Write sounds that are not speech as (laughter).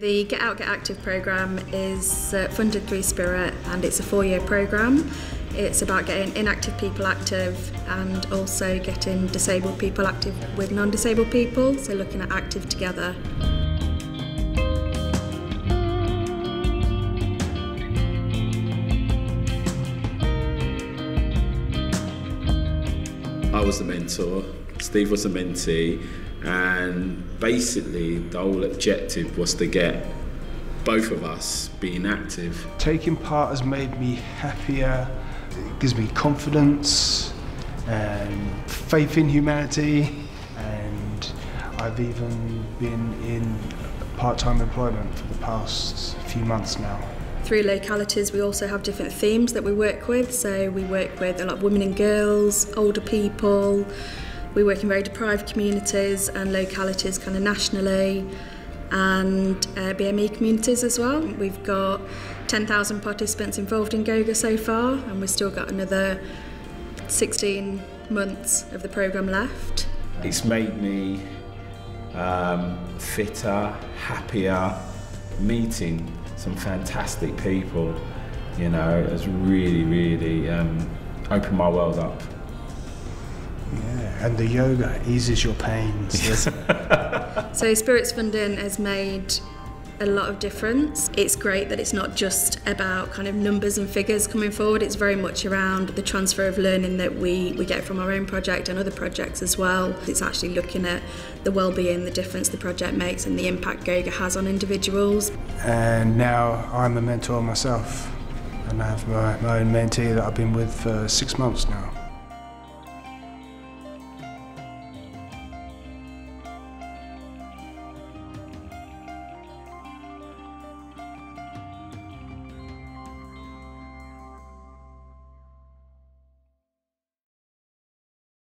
The Get Out Get Active programme is uh, funded through Spirit and it's a four year programme. It's about getting inactive people active and also getting disabled people active with non disabled people, so looking at active together. I was the mentor, Steve was the mentee, and basically the whole objective was to get both of us being active. Taking part has made me happier, it gives me confidence and faith in humanity, and I've even been in part-time employment for the past few months now. Through localities, we also have different themes that we work with. So we work with a lot of women and girls, older people. We work in very deprived communities and localities, kind of nationally, and uh, BME communities as well. We've got 10,000 participants involved in GOGA so far, and we've still got another 16 months of the programme left. It's made me um, fitter, happier, meeting some fantastic people. You know, it's really, really um, opened my world up. Yeah, and the yoga eases your pains. (laughs) so Spirits Funding has made a lot of difference. It's great that it's not just about kind of numbers and figures coming forward, it's very much around the transfer of learning that we, we get from our own project and other projects as well. It's actually looking at the well-being, the difference the project makes and the impact Goga has on individuals. And now I'm a mentor myself and I have my, my own mentee that I've been with for six months now.